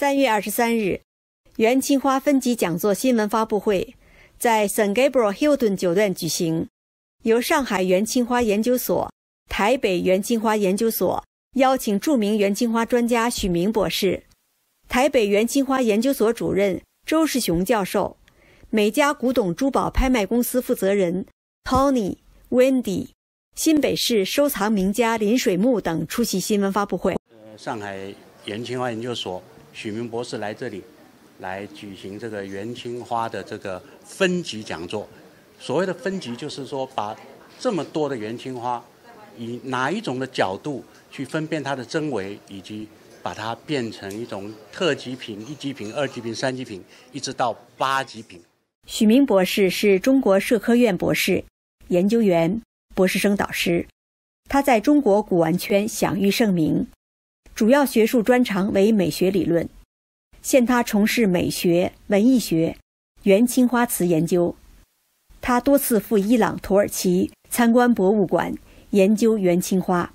三月二十三日，元青花分级讲座新闻发布会在 St. Gabriel Hilton 酒店举行，由上海元青花研究所、台北元青花研究所邀请著名元青花专家许明博士、台北元青花研究所主任周世雄教授、美家古董珠宝拍卖公司负责人 Tony、Wendy、新北市收藏名家林水木等出席新闻发布会。上海元青花研究所。许明博士来这里，来举行这个元青花的这个分级讲座。所谓的分级，就是说把这么多的元青花，以哪一种的角度去分辨它的真伪，以及把它变成一种特级品、一级品、二级品、三级品，一直到八级品。许明博士是中国社科院博士、研究员、博士生导师，他在中国古玩圈享誉盛名。主要学术专长为美学理论，现他从事美学、文艺学、元青花瓷研究。他多次赴伊朗、土耳其参观博物馆，研究元青花，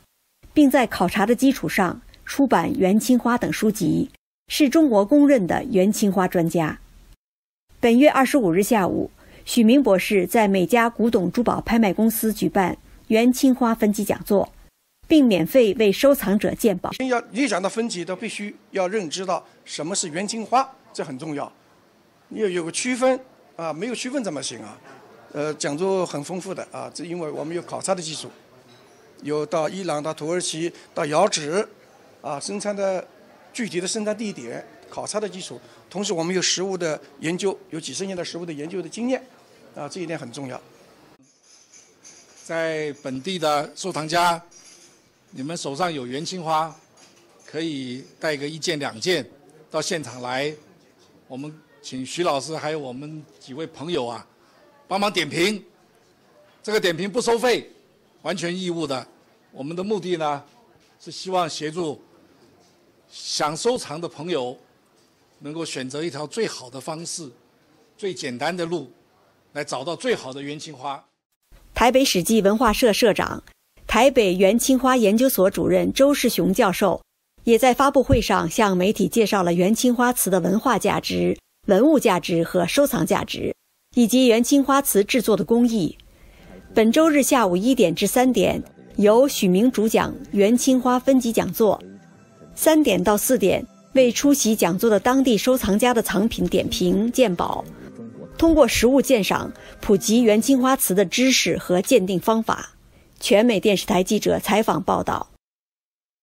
并在考察的基础上出版《元青花》等书籍，是中国公认的元青花专家。本月二十五日下午，许明博士在美家古董珠宝拍卖公司举办元青花分级讲座。并免费为收藏者鉴宝。要一讲到分级，都必须要认知到什么是元青花，这很重要。你要有个区分啊，没有区分怎么行啊？呃，讲座很丰富的啊，这因为我们有考察的技术，有到伊朗、到土耳其、到窑址啊，生产的具体的生产地点考察的技术，同时我们有实物的研究，有几十年的实物的研究的经验啊，这一点很重要。在本地的收藏家。你们手上有元青花，可以带个一件两件到现场来。我们请徐老师还有我们几位朋友啊，帮忙点评。这个点评不收费，完全义务的。我们的目的呢，是希望协助想收藏的朋友，能够选择一条最好的方式、最简单的路，来找到最好的元青花。台北史记文化社社长。台北元青花研究所主任周世雄教授也在发布会上向媒体介绍了元青花瓷的文化价值、文物价值和收藏价值，以及元青花瓷制作的工艺。本周日下午一点至三点，由许明主讲元青花分级讲座；三点到四点，为出席讲座的当地收藏家的藏品点评鉴宝，通过实物鉴赏普及元青花瓷的知识和鉴定方法。全美电视台记者采访报道。